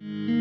you